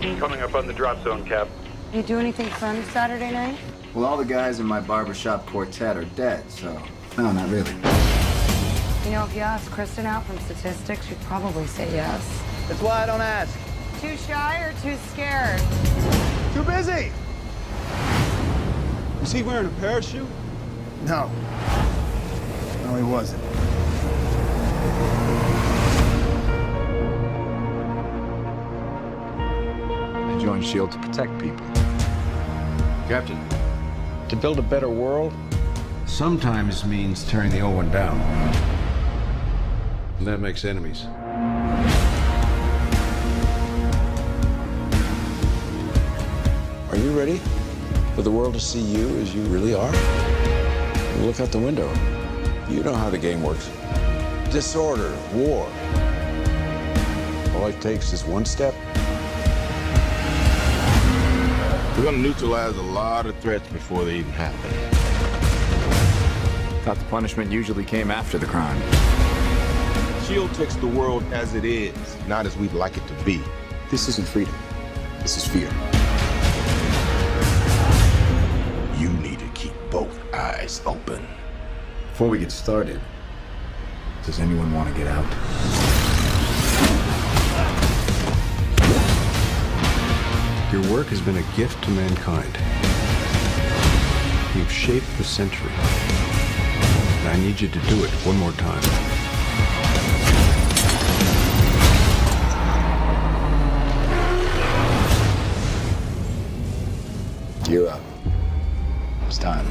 Coming up on the drop zone, Cap. You do anything fun Saturday night? Well, all the guys in my barbershop quartet are dead, so no, not really. You know, if you ask Kristen out from statistics, she'd probably say yes. That's why I don't ask. Too shy or too scared? Too busy. Was he wearing a parachute? No. No, he wasn't. I joined S.H.I.E.L.D. to protect people. Captain, To build a better world? sometimes means tearing the old one down. And that makes enemies. Are you ready for the world to see you as you really are? Look out the window. You know how the game works. Disorder, war. All it takes is one step. We're gonna neutralize a lot of threats before they even happen. Thought the punishment usually came after the crime. SHIELD takes the world as it is, not as we'd like it to be. This isn't freedom. This is fear. You need to keep both eyes open. Before we get started, does anyone want to get out? Your work has been a gift to mankind. You've shaped the century. And I need you to do it one more time. You're up. It's time.